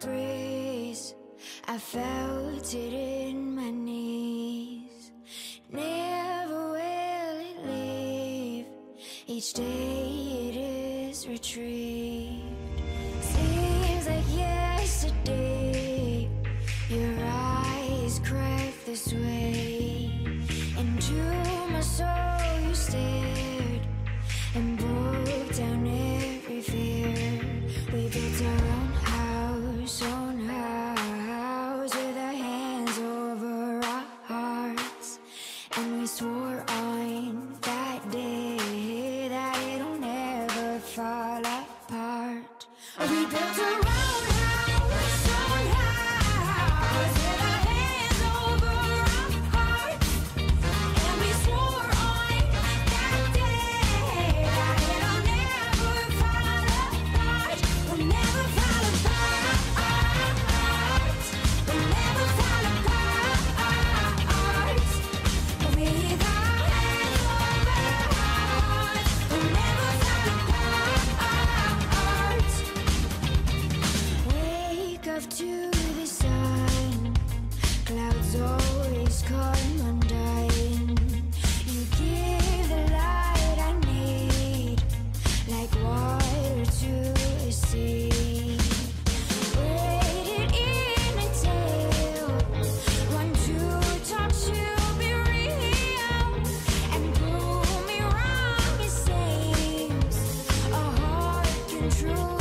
breeze. I felt it in my knees. Never will it leave. Each day it is retrieved passar. true.